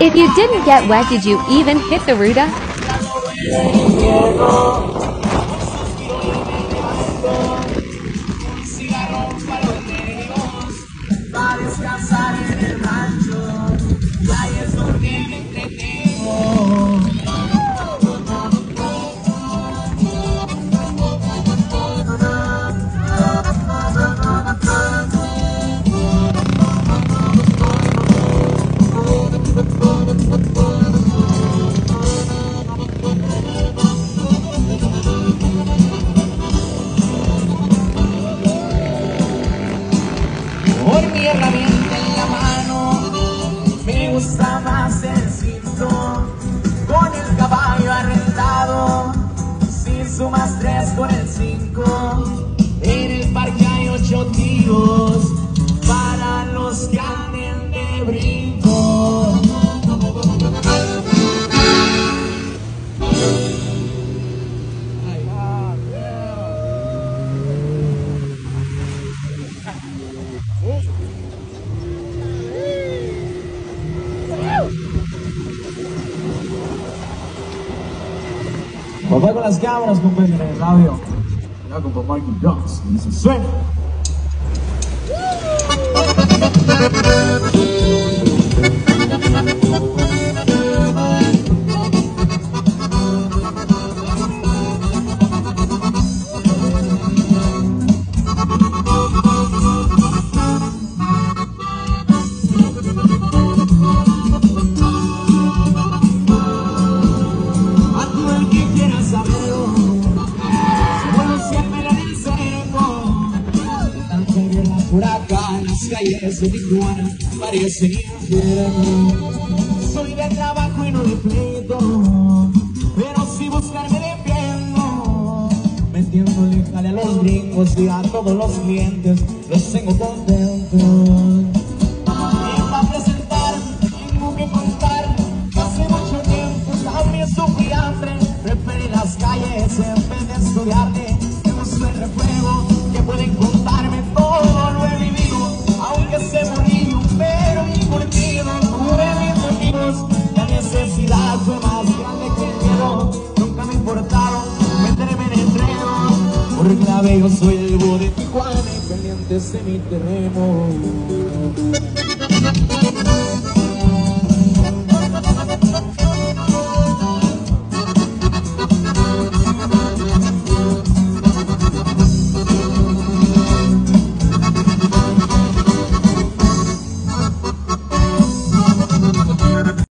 If you didn't get wet, did you even hit the Ruta? Hoy mi herramienta en la mano, me gusta más el cinto, con el caballo arrendado, si sumas tres con el cinco, Pues fue con las cámaras, compañeros, en el radio. Ya con Marky Ducks, dice. Por acá en las calles de Tijuana, parece infierno. Soy de trabajo y no de pleito, pero si buscarme defiendo. Metiéndole jale a los gringos y a todos los clientes, los tengo contentos. Y para presentar, tengo antes de mi.